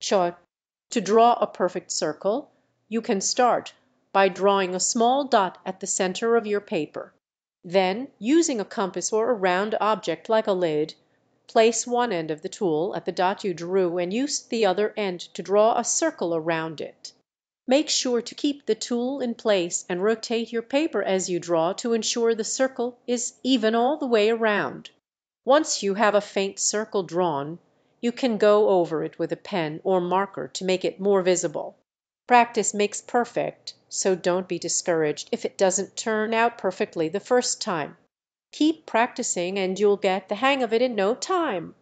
To draw a perfect circle you can start by drawing a small dot at the center of your paper; then using a compass or a round object like a lid, place one end of the tool at the dot you drew and use the other end to draw a circle around it. Make sure to keep the tool in place and rotate your paper as you draw to ensure the circle is even all the way around. Once you have a faint circle drawn you can go over it with a pen or marker to make it more visible. Practice makes perfect, so don't be discouraged if it doesn't turn out perfectly the first time. Keep practising and you'll get the hang of it in no time.